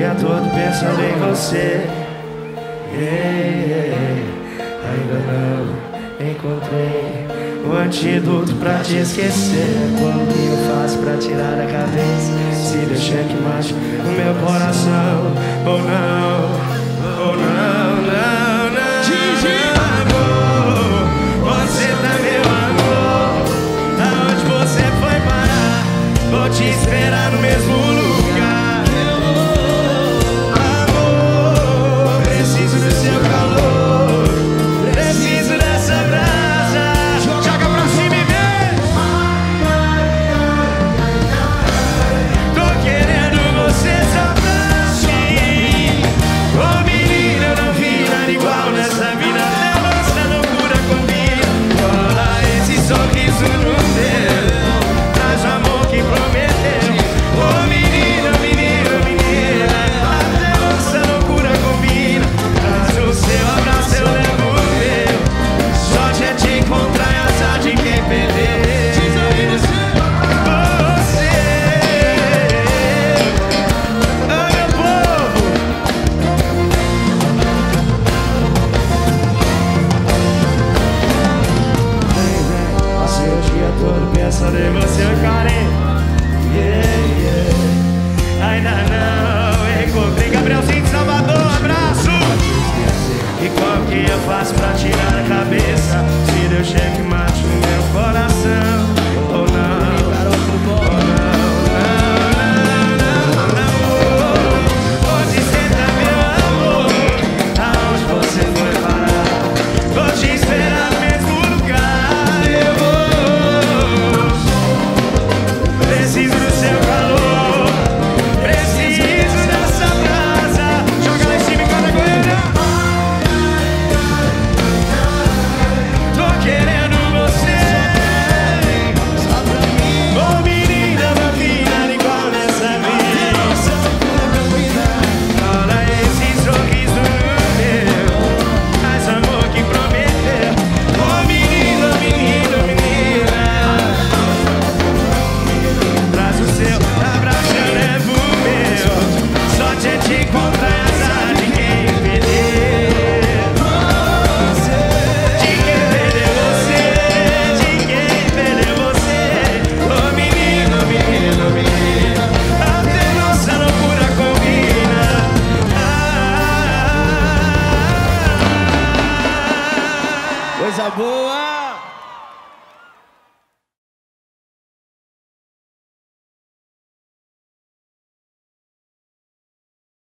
dia todo pensando em você. Yeah, yeah. Ainda não encontrei o antídoto pra te esquecer. Como que eu faço pra tirar da cabeça? Se deixar que mate o meu coração ou não, ou não, não, não. Gigi. Você tá meu amor, Aonde você foi parar? Vou te esperar no mesmo lugar. coisa boa.